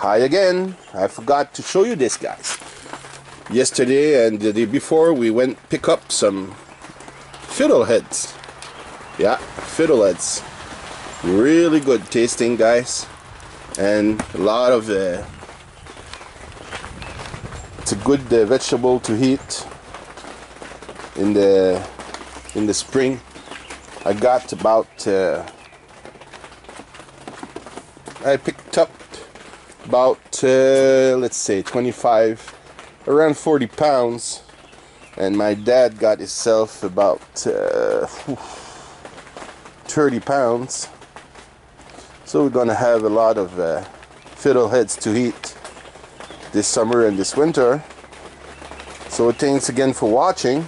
Hi again. I forgot to show you this, guys. Yesterday and the day before, we went pick up some fiddleheads. Yeah, fiddleheads. Really good tasting, guys. And a lot of uh, it's a good uh, vegetable to eat in the in the spring. I got about uh, I picked up about uh, let's say 25 around 40 pounds. And my dad got himself about uh, 30 pounds. So we're gonna have a lot of uh, fiddleheads to eat this summer and this winter. So thanks again for watching